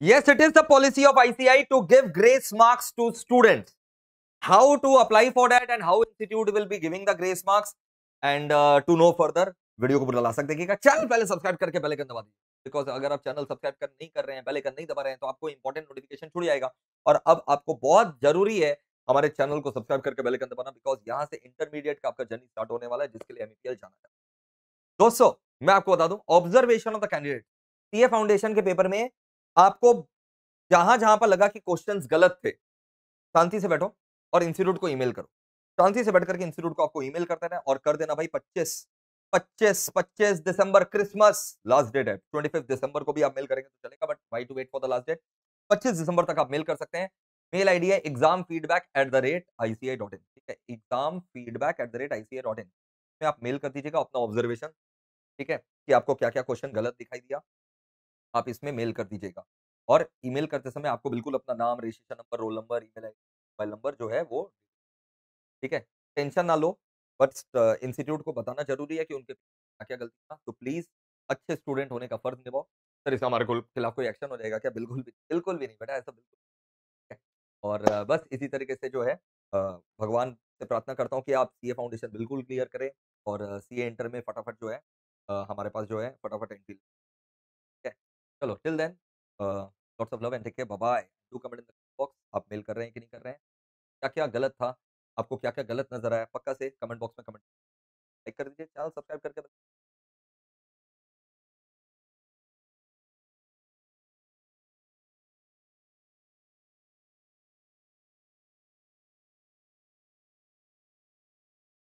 Yes, it is the policy of ICI to give grace marks to students. How to apply for that and how institute will be giving the grace marks and uh, to know further video को पूरा last तक देखिएगा channel पहले subscribe करके पहले कर दबा दीजिए। बिकॉज़ अगर आप चैनल सब्सक्राइब कर नहीं कर रहे हैं पहले कर नहीं दबा रहे हैं तो आपको इंपॉर्टेंट नोटिफिकेशन छुड़ जाएगा और अब आपको बहुत ज़रूरी है हमारे चैनल को सब्सक्राइब करके पहले कर दबाना बिकॉज़ यहाँ से इंटरमीडिएट का आपका जर्नी स्टार्ट होने वाला है जिसके लिए एमपीएल जाना है। दोस्तों मैं आपको बता दूँ observation of the candidate CA foundation के पेपर में आपको जहाँ जहाँ पर लगा कि क्वेश्चंस गलत थे, शांति से बैठो और इंस्टीट्यूट को ईमेल करो। शांति से बैठ करके इंस्टीट्यूट को आपको ईमेल करते रहना और कर देना भाई 25 25 25 दिसंबर क्रिसमस लास्ट डेट है। 25 दिसंबर को भी आप मेल करेंगे तो चलेगा but why to wait for the last date 25 दिसंबर तक आप मेल कर सकते हैं। मेल आईडी है exam feedback at the rate ICI dot in ठीक है? Exam feedback at the rate ICI dot in में आप मेल कर दीजिएगा अपना ऑब्जर्वेशन ठीक है? कि आपको क्या क्या क्वेश्चन गलत दिखाई दिया। आप इसमें मेल कर दीजिएगा। और ईमेल करते समय आपको बिल्कुल अपना नाम, registration number, roll number, email mobile number जो है वो ठीक है? टेंशन ना लो, बट इंस्टीट्यूट को बताना ज़रूरी है कि उनके क्या क्या गलती था तो प्लीज़ अच्छे स्टूडेंट होने का फ़र्ज़ निभाओ। सर, इसका हमारे खिलाफ कोई एक्शन हो जाएगा क्या? बिल्कुल भी बिल्कुल भी नहीं बेटा, ऐसा बिल्कुल और बस इसी तरीके से जो है भगवान से प्रार्थना करता हूँ कि आप सीए फाउंडेशन बिल्कुल क्लियर करें और सीए इंटर में फटाफट जो है हमारे पास जो है, फटाफट एंट्री चलो till then lots of love and take care bye do comment in the box आप मेल कर रहे हैं कि नहीं कर रहे हैं? क्या क्या गलत था? आपको क्या क्या गलत नज़र आया? पक्का से कमेंट बॉक्स में कमेंट लाइक कर दीजिए चैनल सब्सक्राइब करके